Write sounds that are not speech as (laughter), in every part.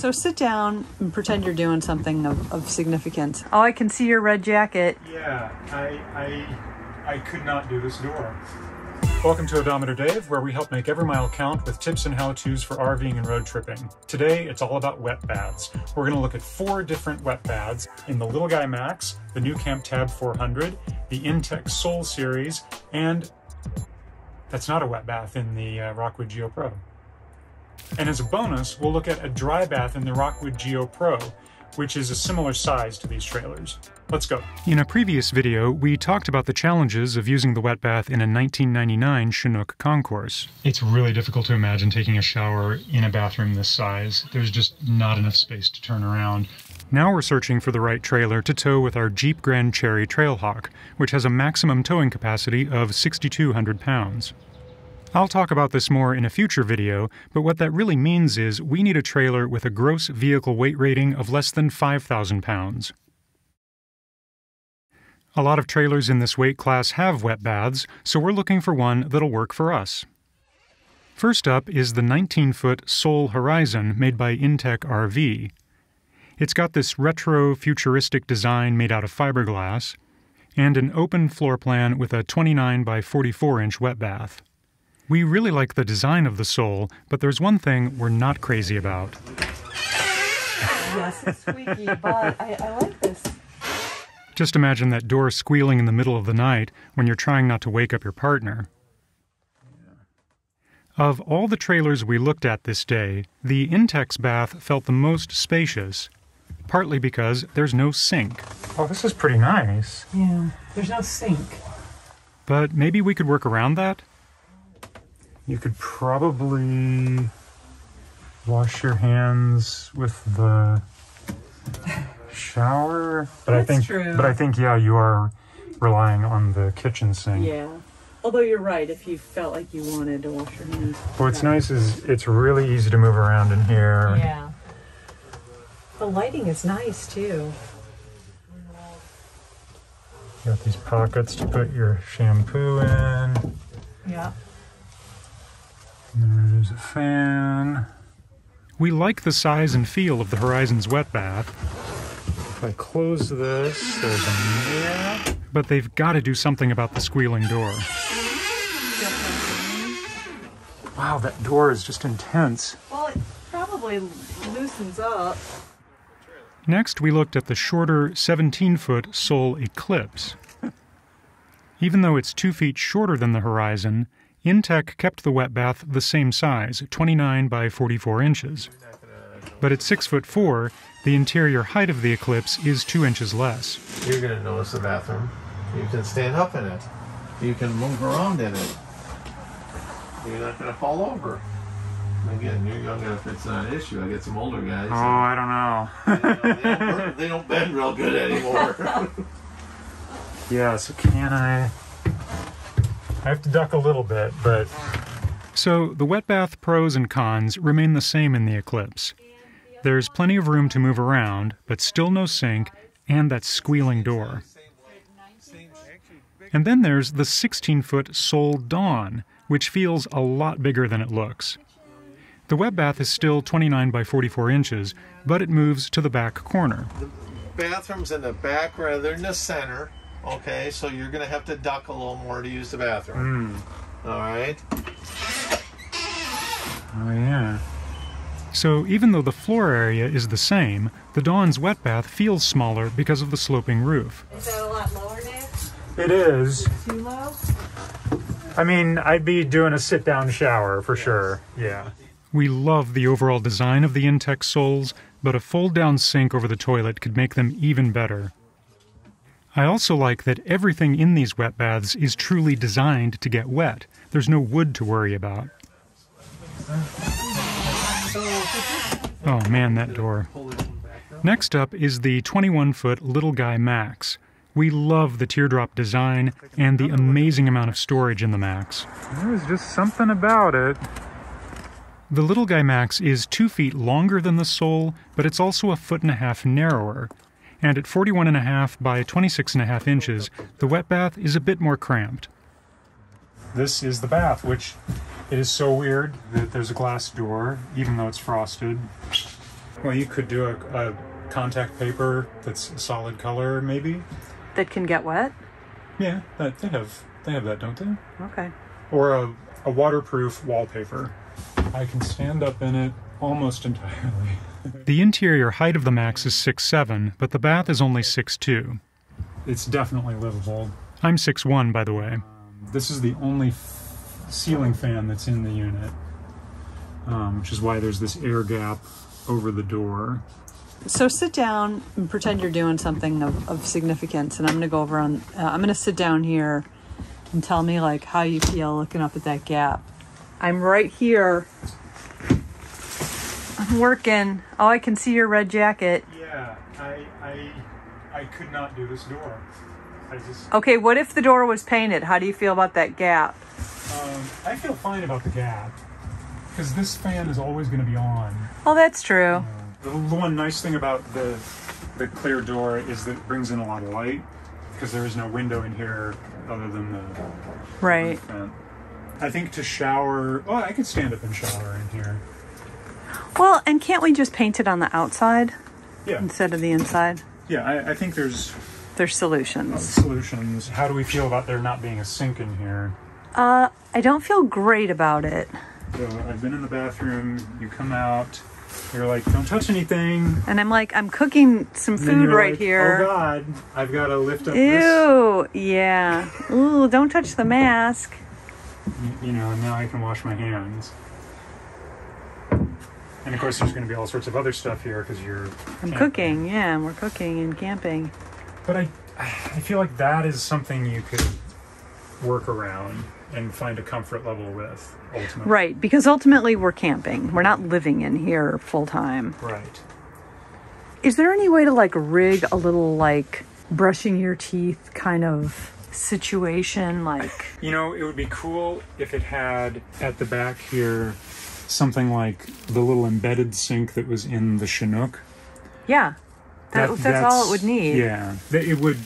So sit down and pretend you're doing something of, of significance. Oh, I can see your red jacket. Yeah, I, I, I could not do this door. Welcome to Odometer Dave, where we help make every mile count with tips and how-tos for RVing and road tripping. Today, it's all about wet baths. We're going to look at four different wet baths in the Little Guy Max, the nuCamp Tab 400, the Intech Sol series, and that's not a wet bath in the uh, Rockwood Geo Pro. And as a bonus, we'll look at a dry bath in the Rockwood Geo Pro, which is a similar size to these trailers. Let's go. In a previous video, we talked about the challenges of using the wet bath in a 1999 Chinook Concourse. It's really difficult to imagine taking a shower in a bathroom this size. There's just not enough space to turn around. Now we're searching for the right trailer to tow with our Jeep Grand Cherokee Trailhawk, which has a maximum towing capacity of 6,200 pounds. I'll talk about this more in a future video, but what that really means is we need a trailer with a gross vehicle weight rating of less than 5,000 pounds. A lot of trailers in this weight class have wet baths, so we're looking for one that'll work for us. First up is the 19-foot Sol Horizon made by Intech RV. It's got this retro futuristic design made out of fiberglass, and an open floor plan with a 29 by 44 inch wet bath. We really like the design of the Sol, but there's one thing we're not crazy about. Yes, it's squeaky, but I, I like this. Just imagine that door squealing in the middle of the night when you're trying not to wake up your partner. Of all the trailers we looked at this day, the Intech bath felt the most spacious, partly because there's no sink. Oh, this is pretty nice. Yeah, there's no sink. But maybe we could work around that? You could probably wash your hands with the shower. But That's I think true. but I think yeah, you are relying on the kitchen sink. Yeah. Although you're right, if you felt like you wanted to wash your hands. What's nice is it's really easy to move around in here. Yeah. The lighting is nice too. You got these pockets to put your shampoo in. Yeah. There's a fan. We like the size and feel of the Horizon's wet bath. If I close this, there's a mirror. But they've got to do something about the squealing door. Wow, that door is just intense. Well, it probably loosens up. Next, we looked at the shorter 17 foot Sol Eclipse. (laughs) Even though it's two feet shorter than the Horizon, Intech kept the wet bath the same size, 29 by 44 inches. But at 6 foot 4, the interior height of the Eclipse is 2 inches less. You're going to notice the bathroom. You can stand up in it. You can move around in it. You're not going to fall over. Again, you're young enough, it's not an issue. I get some older guys. Oh, I don't know. they, don't, they don't- they don't bend real good anymore. (laughs) Yeah, so can I? I have to duck a little bit, but. So, the wet bath pros and cons remain the same in the Eclipse. There's plenty of room to move around, but still no sink, and that squealing door. And then there's the 16 foot Sol Dawn, which feels a lot bigger than it looks. The wet bath is still 29 by 44 inches, but it moves to the back corner. Bathroom's in the back rather than the center. Okay, so you're going to have to duck a little more to use the bathroom. Hmm. All right. Oh, yeah. So, even though the floor area is the same, the Dawn's wet bath feels smaller because of the sloping roof. Is that a lot lower, Dave? It is. Too low? I mean, I'd be doing a sit down shower for sure. Yeah. We love the overall design of the Intech Sols, but a fold down sink over the toilet could make them even better. I also like that everything in these wet baths is truly designed to get wet. There's no wood to worry about. Oh man, that door. Next up is the 21 foot Little Guy Max. We love the teardrop design and the amazing amount of storage in the Max. There's just something about it. The Little Guy Max is two feet longer than the Sol, but it's also a foot and a half narrower. And at 41 and a half by 26 and a half inches, the wet bath is a bit more cramped. This is the bath, which it is so weird that there's a glass door, even though it's frosted. Well, you could do a, a contact paper that's a solid color, maybe. That can get wet? Yeah, that, they have they have that, don't they? Okay. Or a, a waterproof wallpaper. I can stand up in it almost entirely. (laughs) the interior height of the Max is 6'7", but the bath is only 6'2". It's definitely livable. I'm 6'1", by the way. This is the only f- ceiling fan that's in the unit, um, which is why there's this air gap over the door. So sit down and pretend you're doing something of, of significance, and I'm gonna go over on. Uh, I'm gonna sit down here and tell me like how you feel looking up at that gap. I'm right here. I'm working. Oh, I can see your red jacket. Yeah, I I I could not do this door. I just Okay, what if the door was painted? How do you feel about that gap? um, I feel fine about the gap because this fan is always going to be on. Oh, that's true. The, the one nice thing about the the clear door is that it brings in a lot of light because there is no window in here other than the Right. I think to shower. Oh, I could stand up and shower in here. Well, and can't we just paint it on the outside Yeah, instead of the inside? yeah. I, I think there's There's solutions. solutions. How do we feel about there not being a sink in here? Uh, I don't feel great about it. So I've been in the bathroom. You come out. You're like, don't touch anything. And I'm like, I'm cooking some food right like, here. Oh God, I've got to lift up this. Ew, yeah. Ooh, don't touch the mask. You know, and now I can wash my hands. And of course, there's going to be all sorts of other stuff here because you're. I'm camping. cooking, yeah, and we're cooking and camping. But I, I feel like that is something you could work around and find a comfort level with ultimately. Right, because ultimately we're camping. We're not living in here full time. Right. Is there any way to like rig a little like brushing your teeth kind of situation? Like, You know, it would be cool if it had at the back here something like the little embedded sink that was in the Chinook. yeah, that, That- that's, all it would need. Yeah, it would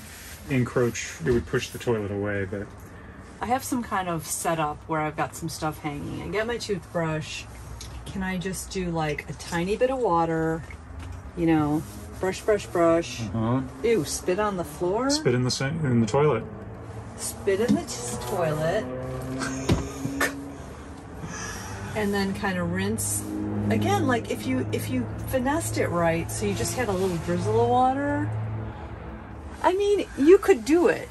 encroach. It would push the toilet away, but I have some kind of setup where I've got some stuff hanging. I get my toothbrush. Can I just do like a tiny bit of water? You know, brush, brush, brush. uh, Ew, spit on the floor. spit in the sink, in the toilet. spit in the t- toilet, and then kind of rinse. Again, like if you if you finessed it right, so you just had a little drizzle of water. I mean, you could do it.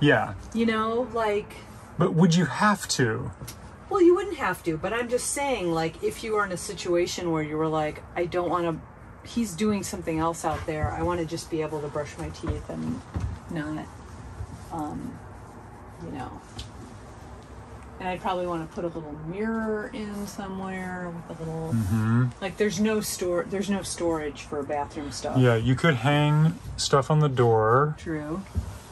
Yeah, You know, like but would you have to? well, you wouldn't have to, but I'm just saying, like if you were in a situation where you were like, I don't want to. He's doing something else out there. I want to just be able to brush my teeth and not, um, you know. And I'd probably want to put a little mirror in somewhere with a little hmm like. There's no store. There's no storage for bathroom stuff. Yeah, you could hang stuff on the door, True.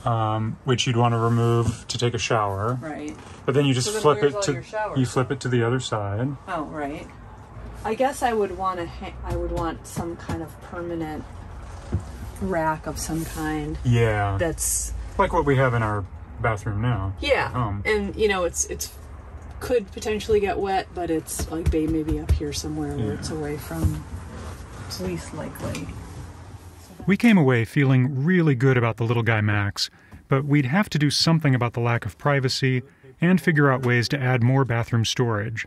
um, which you'd want to remove to take a shower. Right. But then you just So then flip it to you flip it to the other side. Oh, right. I guess I would want to. Ha- I would want some kind of permanent rack of some kind. Yeah, That's like what we have in our bathroom now. yeah, Um. and you know, it's it's could potentially get wet, but it's like bay maybe up here somewhere where it's away from. It's least likely. We came away feeling really good about the little guy Max, but we'd have to do something about the lack of privacy and figure out ways to add more bathroom storage.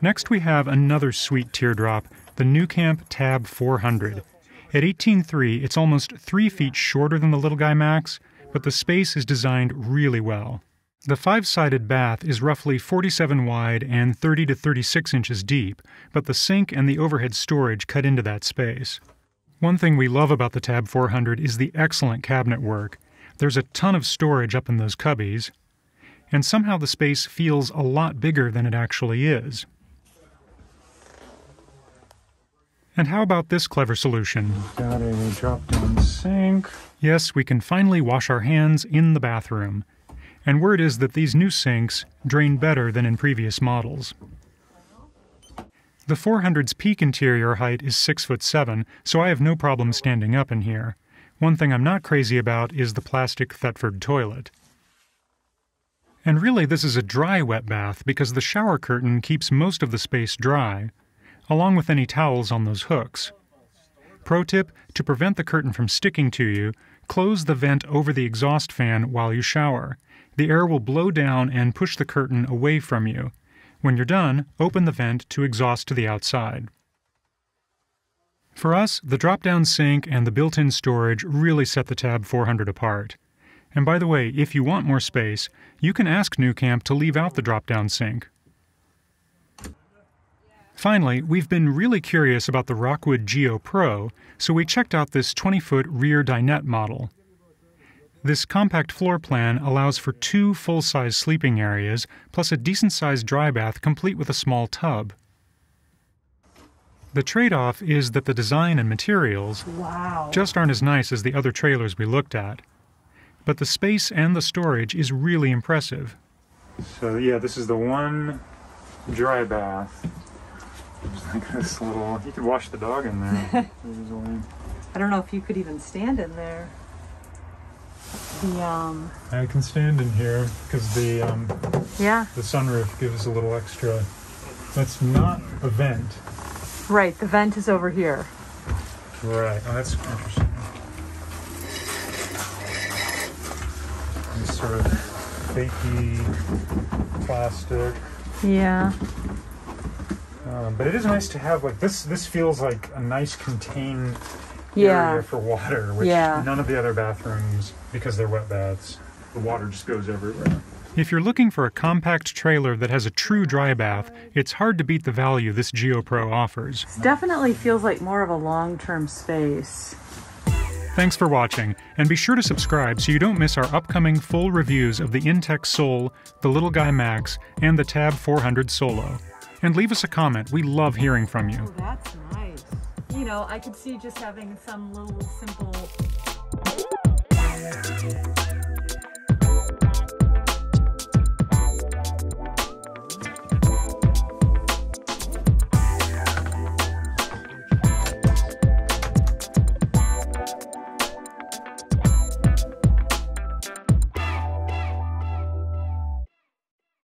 Next, we have another sweet teardrop, the nuCamp Tab 400. At 18.3, it's almost three feet shorter than the little guy Max, but the space is designed really well. The five sided bath is roughly 47 wide and 30 to 36 inches deep, but the sink and the overhead storage cut into that space. One thing we love about the Tab 400 is the excellent cabinet work. There's a ton of storage up in those cubbies, and somehow the space feels a lot bigger than it actually is. And how about this clever solution? Got a drop down sink. Yes, we can finally wash our hands in the bathroom. And word is that these new sinks drain better than in previous models. The 400's peak interior height is 6 foot 7, so I have no problem standing up in here. One thing I'm not crazy about is the plastic Thetford toilet. And really, this is a dry wet bath because the shower curtain keeps most of the space dry. along with any towels on those hooks. Pro tip to prevent the curtain from sticking to you, close the vent over the exhaust fan while you shower. The air will blow down and push the curtain away from you. When you're done, open the vent to exhaust to the outside. For us, the drop down sink and the built in storage really set the Tab 400 apart. And by the way, if you want more space, you can ask nuCamp to leave out the drop down sink. Finally, we've been really curious about the Rockwood Geo Pro, so we checked out this 20 foot rear dinette model. This compact floor plan allows for two full size sleeping areas, plus a decent sized dry bath complete with a small tub. The trade off is that the design and materials Wow. just aren't as nice as the other trailers we looked at. But the space and the storage is really impressive. So, yeah, this is the one dry bath. Just like this little. You could wash the dog in there. (laughs) I don't know if you could even stand in there. The um I can stand in here because the um, yeah. the sunroof gives a little extra. That's not a vent. Right, the vent is over here. Right. Oh, that's interesting. This sort of fakey plastic. Yeah. Um, but it is nice to have like this. This feels like a nice contained Yeah. area for water, which Yeah. none of the other bathrooms, because they're wet baths, the water just goes everywhere. If you're looking for a compact trailer that has a true dry bath, it's hard to beat the value this GeoPro offers. Definitely feels like more of a long-term space. Thanks for watching, and be sure to subscribe so you don't miss our upcoming full reviews of the Intech Sol, the Little Guy Max, and the Tab 400 Solo. And leave us a comment, we love hearing from you. Oh, that's nice. You know, I could see just having some little simple